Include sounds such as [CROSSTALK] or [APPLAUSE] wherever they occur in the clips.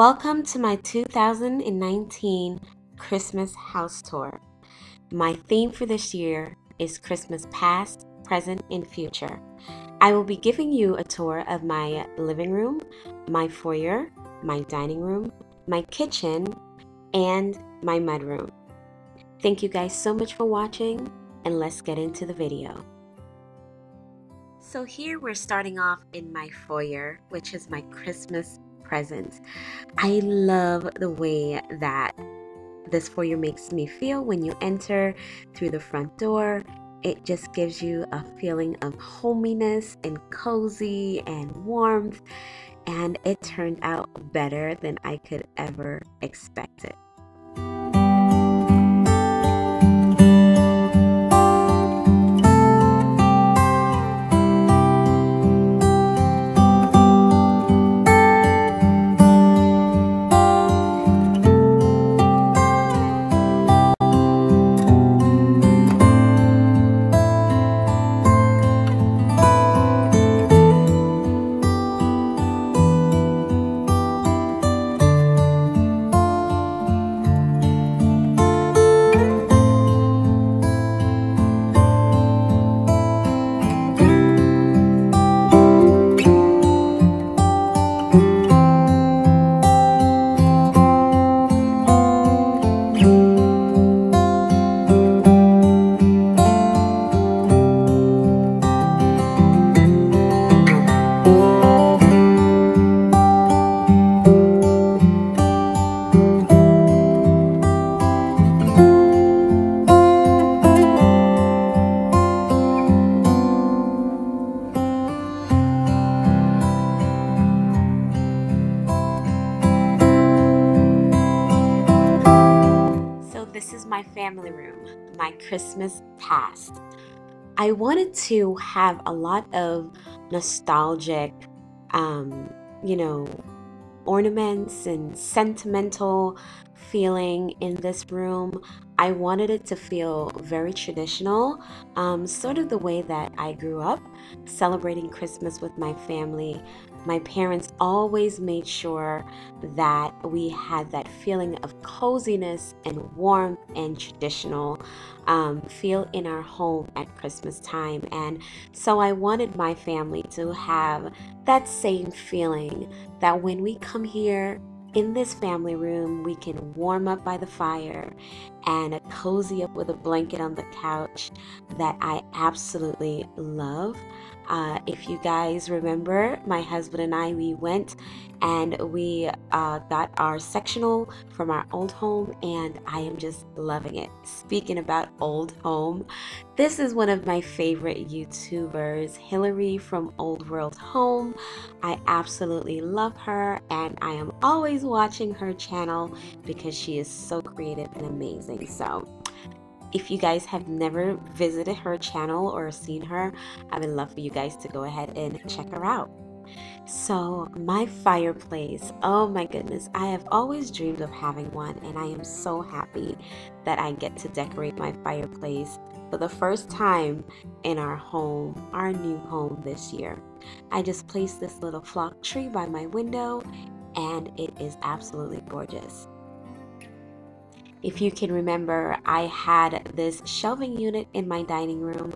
Welcome to my 2019 Christmas house tour. My theme for this year is Christmas past, present, and future. I will be giving you a tour of my living room, my foyer, my dining room, my kitchen, and my mudroom. Thank you guys so much for watching, and let's get into the video. So here we're starting off in my foyer, which is my Christmas presents. I love the way that this foyer makes me feel when you enter through the front door. It just gives you a feeling of hominess and cozy and warmth, and it turned out better than I could ever expect it. Christmas past. I wanted to have a lot of nostalgic, um, you know, ornaments and sentimental feeling in this room. I wanted it to feel very traditional, um, sort of the way that I grew up, celebrating Christmas with my family. My parents always made sure that we had that feeling of coziness and warmth and traditional um, feel in our home at Christmas time. And so I wanted my family to have that same feeling that when we come here in this family room, we can warm up by the fire and cozy up with a blanket on the couch that I absolutely love. Uh, if you guys remember, my husband and I, we went and we uh, got our sectional from our old home, and I am just loving it. Speaking about old home, this is one of my favorite YouTubers, Hillary from Old World Home. I absolutely love her, and I am always watching her channel because she is so creative and amazing. So, if you guys have never visited her channel or seen her, I would love for you guys to go ahead and check her out. So, my fireplace, oh my goodness, I have always dreamed of having one, and I am so happy that I get to decorate my fireplace for the first time in our home, our new home this year. I just placed this little flock tree by my window, and it is absolutely gorgeous. If you can remember, I had this shelving unit in my dining room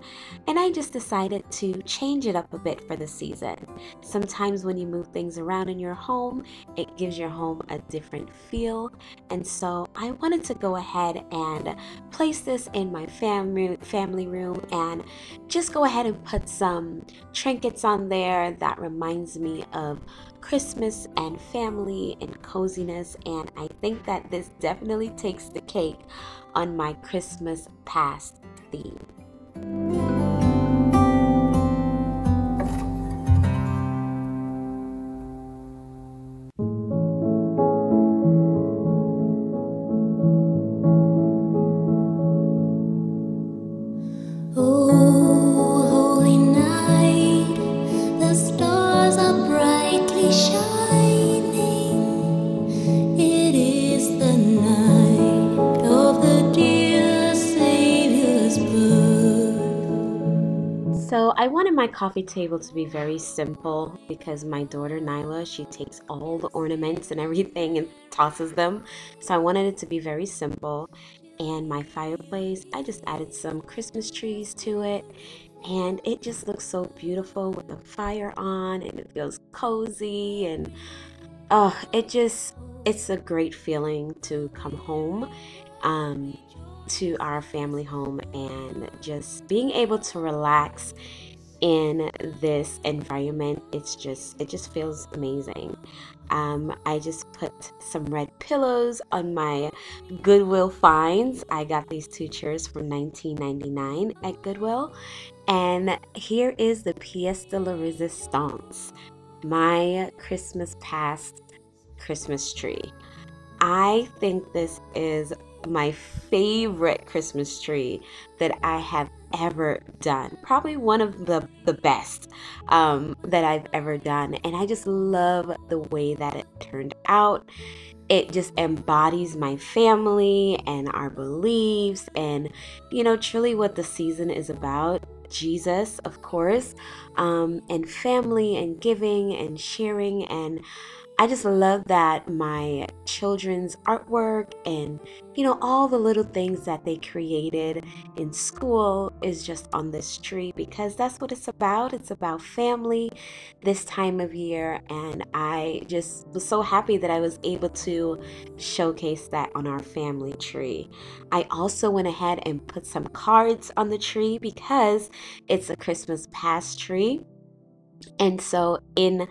and I just decided to change it up a bit for the season. Sometimes when you move things around in your home, it gives your home a different feel. And so I wanted to go ahead and place this in my family family room and just go ahead and put some trinkets on there that reminds me of Christmas and family and coziness. And I think that this definitely takes the cake on my Christmas past theme. So I wanted my coffee table to be very simple because my daughter Nyla, she takes all the ornaments and everything and tosses them. So I wanted it to be very simple. And my fireplace, I just added some Christmas trees to it. And it just looks so beautiful with the fire on and it feels cozy and oh, it just it's a great feeling to come home um, to our family home and just being able to relax in this environment it's just it just feels amazing. Um, i just put some red pillows on my goodwill finds. I got these two chairs from 1999 at goodwill. And here is the pièce de la resistance my christmas past christmas tree. I think this is my favorite Christmas tree that I have ever done. Probably one of the, the best um, that I've ever done. And I just love the way that it turned out. It just embodies my family and our beliefs and, you know, truly what the season is about. Jesus, of course, um, and family and giving and sharing and I just love that my children's artwork and, you know, all the little things that they created in school is just on this tree because that's what it's about. It's about family this time of year. And I just was so happy that I was able to showcase that on our family tree. I also went ahead and put some cards on the tree because it's a Christmas past tree. And so in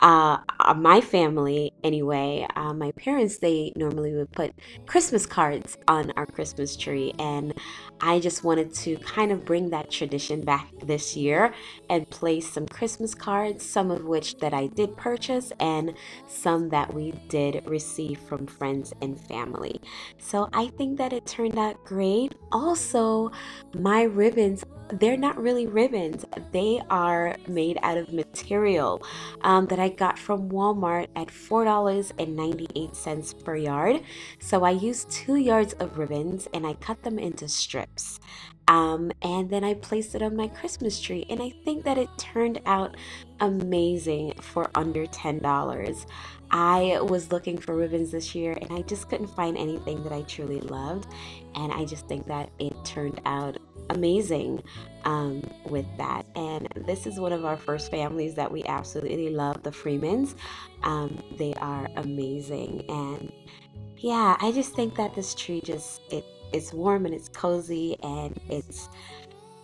uh, uh, my family anyway uh, my parents they normally would put christmas cards on our christmas tree and i just wanted to kind of bring that tradition back this year and place some christmas cards some of which that i did purchase and some that we did receive from friends and family. So i think that it turned out great. Also my ribbons they're not really ribbons. They are made out of material um, that I got from Walmart at $4.98 per yard. So I used two yards of ribbons and I cut them into strips. Um, and then I placed it on my Christmas tree, and I think that it turned out amazing for under $10. I was looking for ribbons this year and I just couldn't find anything that I truly loved, and I just think that it turned out amazing um, with that. And this is one of our first families that we absolutely love, the Freemans. Um, they are amazing, and yeah, I just think that this tree just it it's warm and it's cozy and it's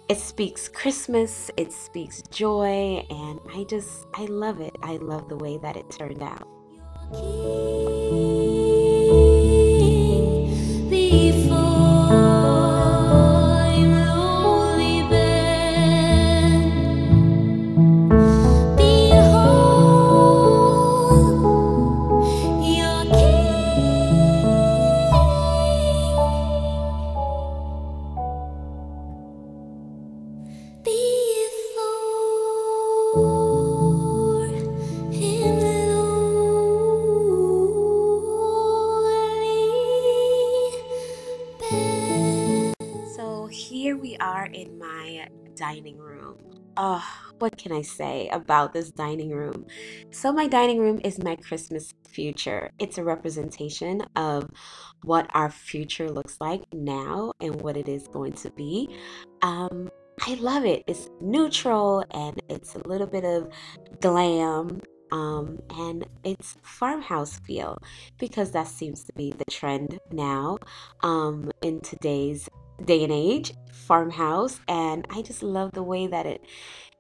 it speaks Christmas, it speaks joy, and I just I love it. I love the way that it turned out. Oh, what can I say about this dining room? So, my dining room is my Christmas future. It's a representation of what our future looks like now and what it is going to be. Um, I love it. It's neutral and it's a little bit of glam um, and it's farmhouse feel because that seems to be the trend now um, in today's day and age farmhouse and I just love the way that it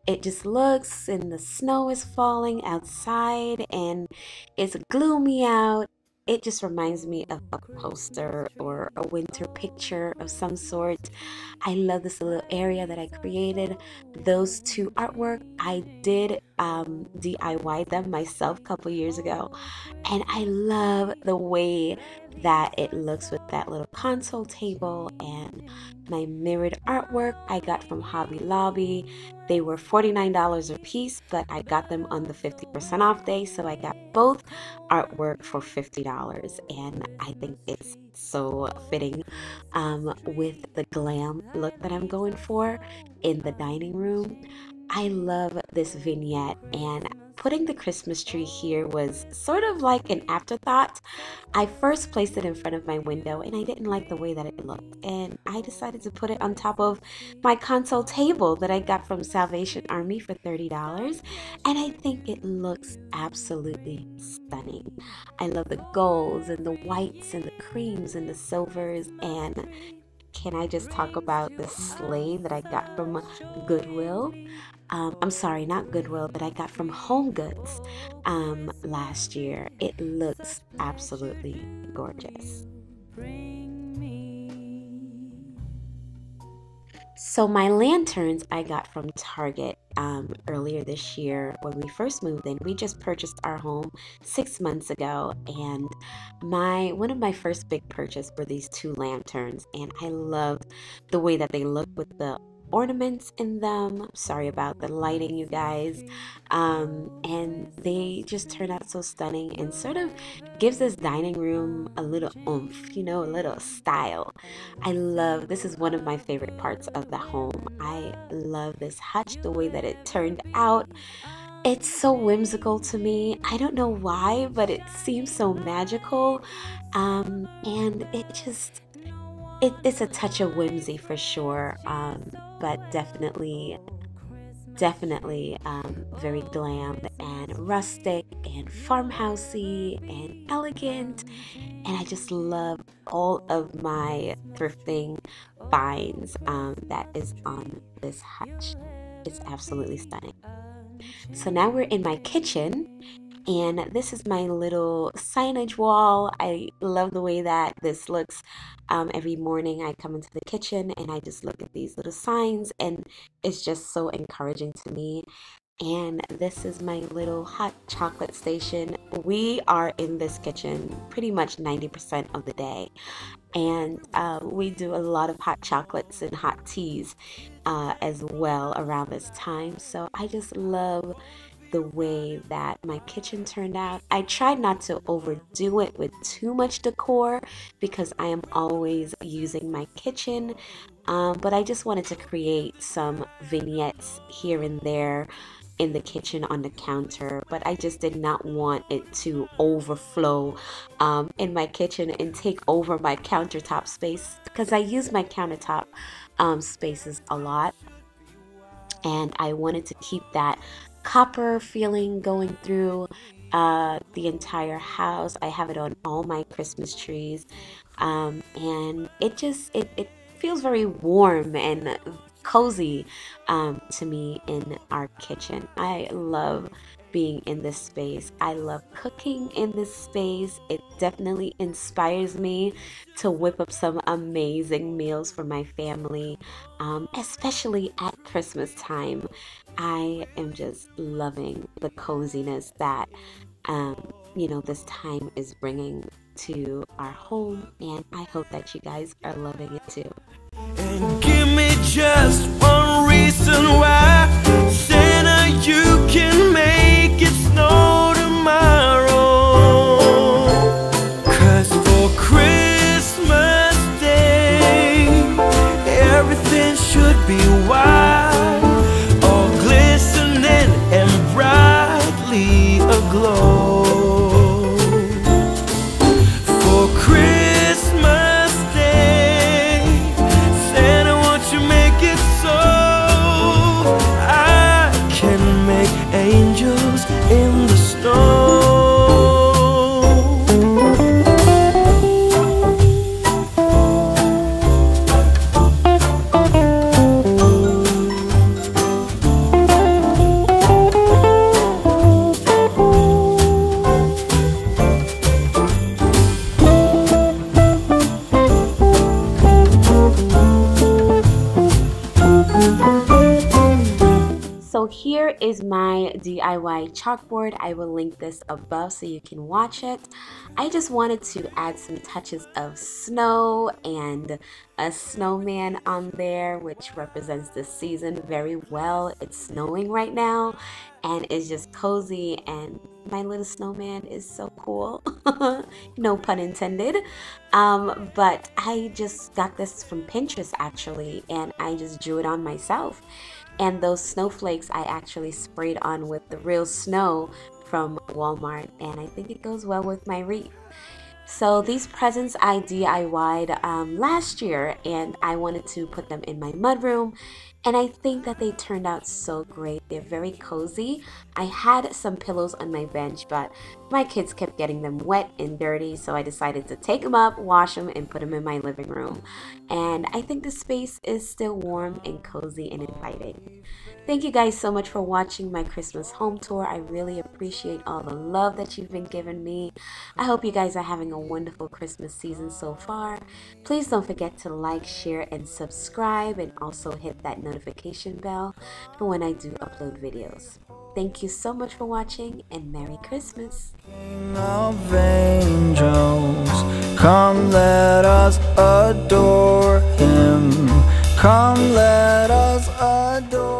it just looks and the snow is falling outside and it's gloomy out it just reminds me of a poster or a winter picture of some sort. I love this little area that I created. Those two artwork, I did um, DIY them myself a couple years ago, and I love the way that it looks with that little console table and my mirrored artwork I got from Hobby Lobby. They were $49 a piece, but I got them on the 50% off day, so I got both artwork for $50, and I think it's so fitting um, with the glam look that I'm going for in the dining room. I love this vignette and putting the Christmas tree here was sort of like an afterthought. I first placed it in front of my window and I didn't like the way that it looked. And I decided to put it on top of my console table that I got from Salvation Army for $30. And I think it looks absolutely stunning. I love the golds and the whites and the creams and the silvers and can I just talk about the sleigh that I got from Goodwill? Um, I'm sorry, not Goodwill, that I got from Home Goods um, last year. It looks absolutely gorgeous. So, my lanterns I got from Target um, earlier this year when we first moved in. We just purchased our home six months ago, and my one of my first big purchase were these two lanterns, and I loved the way that they look with the ornaments in them. Sorry about the lighting, you guys. Um, and they just turn out so stunning and sort of gives this dining room a little oomph, you know, a little style. I love this is one of my favorite parts of the home. I love this hutch, the way that it turned out. It's so whimsical to me. I don't know why, but it seems so magical. Um, and it just it, it's a touch of whimsy for sure, um, but definitely, definitely um, very glam and rustic and farmhousey and elegant. And I just love all of my thrifting finds um, that is on this hutch. It's absolutely stunning. So now we're in my kitchen and this is my little signage wall. I love the way that this looks. Um, every morning I come into the kitchen and I just look at these little signs, and it's just so encouraging to me. And this is my little hot chocolate station. We are in this kitchen pretty much 90% of the day. And uh, we do a lot of hot chocolates and hot teas uh, as well around this time. So I just love the way that my kitchen turned out. I tried not to overdo it with too much decor because I am always using my kitchen. Um, but I just wanted to create some vignettes here and there in the kitchen on the counter, but I just did not want it to overflow um, in my kitchen and take over my countertop space because I use my countertop um, spaces a lot and I wanted to keep that copper feeling going through uh, the entire house. I have it on all my Christmas trees. Um, and it just, it, it feels very warm and cozy um, to me in our kitchen. I love being in this space. I love cooking in this space. It definitely inspires me to whip up some amazing meals for my family, um, especially at Christmas time. I am just loving the coziness that, um, you know, this time is bringing to our home, and I hope that you guys are loving it too. Just one reason is my DIY chalkboard. I will link this above so you can watch it. I just wanted to add some touches of snow and a snowman on there, which represents the season very well. It's snowing right now and it's just cozy and my little snowman is so cool. [LAUGHS] no pun intended. Um, but I just got this from Pinterest actually and I just drew it on myself. And those snowflakes I actually sprayed on with the real snow from Walmart and I think it goes well with my wreath. So these presents I DIY'd um, last year and I wanted to put them in my mudroom and I think that they turned out so great. They're very cozy. I had some pillows on my bench, but my kids kept getting them wet and dirty, so I decided to take them up, wash them, and put them in my living room. And I think the space is still warm and cozy and inviting. Thank you guys so much for watching my Christmas home tour. I really appreciate all the love that you've been giving me. I hope you guys are having a wonderful Christmas season so far. Please don't forget to like, share, and subscribe, and also hit that notification bell for when I do upload videos. Thank you so much for watching and Merry Christmas. Of angels, come let us adore him. Come let us adore